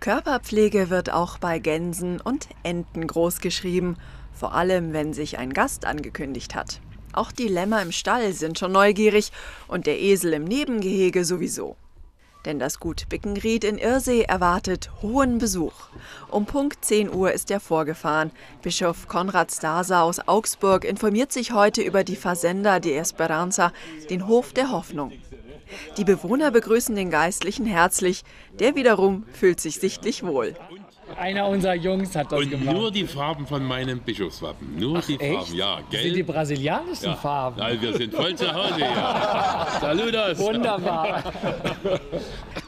Körperpflege wird auch bei Gänsen und Enten großgeschrieben, vor allem wenn sich ein Gast angekündigt hat. Auch die Lämmer im Stall sind schon neugierig und der Esel im Nebengehege sowieso. Denn das Gut Bickenried in Irsee erwartet hohen Besuch. Um Punkt 10 Uhr ist er vorgefahren. Bischof Konrad Stasa aus Augsburg informiert sich heute über die Fazenda de Esperanza, den Hof der Hoffnung. Die Bewohner begrüßen den Geistlichen herzlich, der wiederum fühlt sich sichtlich wohl. Einer unserer Jungs hat das Und gemacht. nur die Farben von meinem Bischofswappen. Nur Ach, die echt? Farben, ja. Das Gelb. sind die brasilianischen ja. Farben. Ja, wir sind voll zu Hause hier. Saludos. Wunderbar.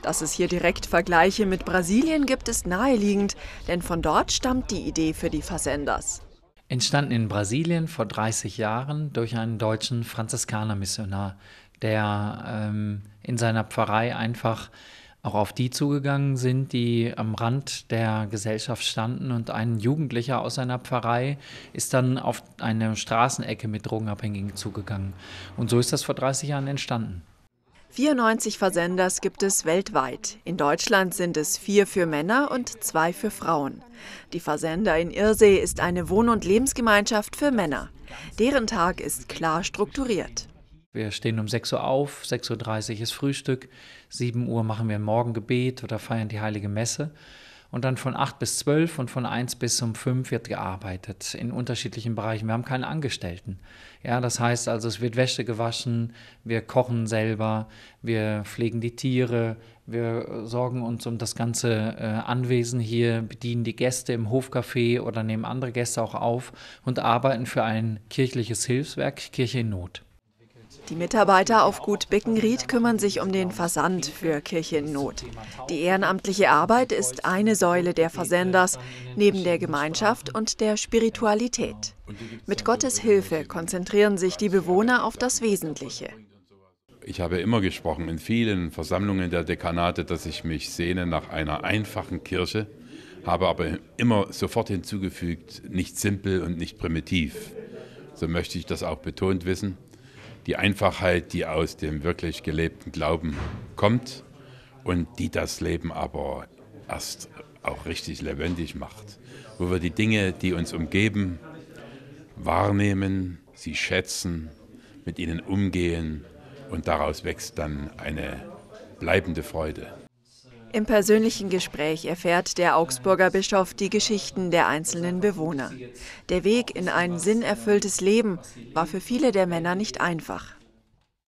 Dass es hier direkt Vergleiche mit Brasilien gibt, ist naheliegend, denn von dort stammt die Idee für die Fazendas. Entstanden in Brasilien vor 30 Jahren durch einen deutschen Franziskanermissionar, der ähm, in seiner Pfarrei einfach auch auf die zugegangen sind, die am Rand der Gesellschaft standen. Und ein Jugendlicher aus seiner Pfarrei ist dann auf eine Straßenecke mit Drogenabhängigen zugegangen. Und so ist das vor 30 Jahren entstanden. 94 Fazendas gibt es weltweit. In Deutschland sind es vier für Männer und zwei für Frauen. Die Fazenda in Irsee ist eine Wohn- und Lebensgemeinschaft für Männer. Deren Tag ist klar strukturiert. Wir stehen um 6 Uhr auf, 6.30 Uhr ist Frühstück, 7 Uhr machen wir Morgengebet oder feiern die Heilige Messe. Und dann von 8 bis 12 und von 1 bis um 5 wird gearbeitet in unterschiedlichen Bereichen. Wir haben keine Angestellten. Ja, das heißt also, es wird Wäsche gewaschen, wir kochen selber, wir pflegen die Tiere, wir sorgen uns um das ganze äh, Anwesen hier, bedienen die Gäste im Hofcafé oder nehmen andere Gäste auch auf und arbeiten für ein kirchliches Hilfswerk Kirche in Not. Die Mitarbeiter auf Gut Bickenried kümmern sich um den Versand für Kirche in Not. Die ehrenamtliche Arbeit ist eine Säule der Versendas, neben der Gemeinschaft und der Spiritualität. Mit Gottes Hilfe konzentrieren sich die Bewohner auf das Wesentliche. Ich habe immer gesprochen in vielen Versammlungen der Dekanate, dass ich mich sehne nach einer einfachen Kirche, habe aber immer sofort hinzugefügt, nicht simpel und nicht primitiv. So möchte ich das auch betont wissen. Die Einfachheit, die aus dem wirklich gelebten Glauben kommt und die das Leben aber erst auch richtig lebendig macht. Wo wir die Dinge, die uns umgeben, wahrnehmen, sie schätzen, mit ihnen umgehen und daraus wächst dann eine bleibende Freude. Im persönlichen Gespräch erfährt der Augsburger Bischof die Geschichten der einzelnen Bewohner. Der Weg in ein sinnerfülltes Leben war für viele der Männer nicht einfach.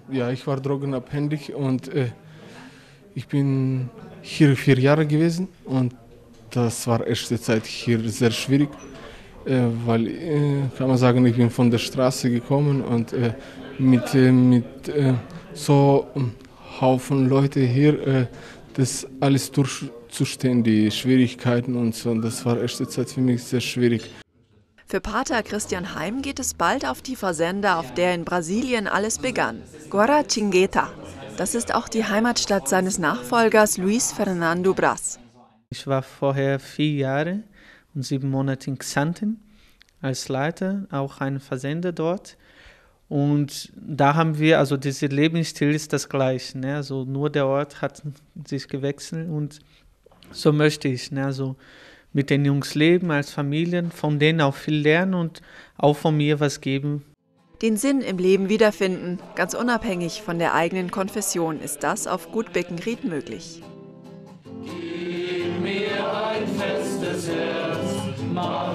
Ja, ich war drogenabhängig und äh, ich bin hier vier Jahre gewesen und das war erste Zeit hier sehr schwierig, äh, weil äh, kann man sagen, ich bin von der Straße gekommen und äh, mit, äh, mit äh, so einem Haufen Leute hier das alles durchzustehen, die Schwierigkeiten und so. Und das war erste Zeit für mich sehr schwierig. Für Pater Christian Heim geht es bald auf die Versender, auf der in Brasilien alles begann. Guaratingueta. Das ist auch die Heimatstadt seines Nachfolgers Luis Fernando Braz. Ich war vorher vier Jahre und sieben Monate in Xanten als Leiter, auch ein Versender dort. Und da haben wir, also dieser Lebensstil ist das gleiche. Ne? Also nur der Ort hat sich gewechselt und so möchte ich. Ne? Also mit den Jungs leben als Familien, von denen auch viel lernen und auch von mir was geben. Den Sinn im Leben wiederfinden, ganz unabhängig von der eigenen Konfession, ist das auf Gut Bickenried möglich. Gib mir ein festes Herz, mach.